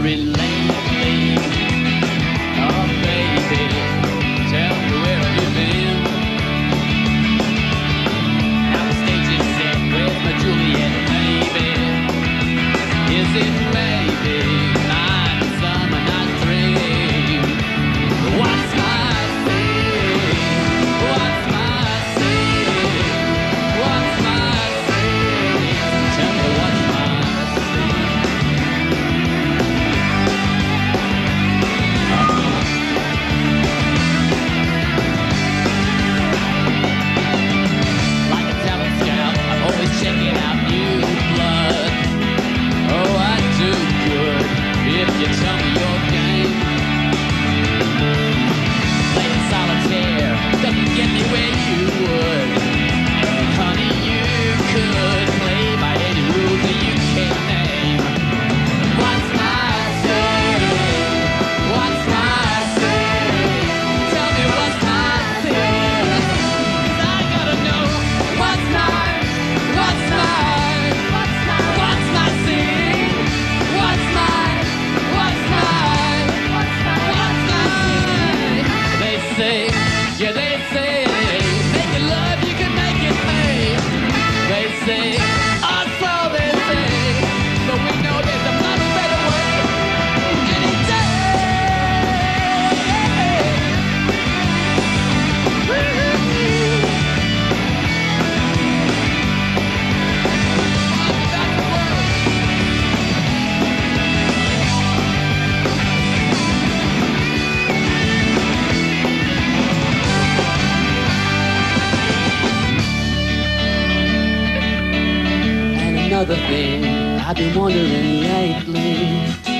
very You tell me say another thing. I've been wondering lately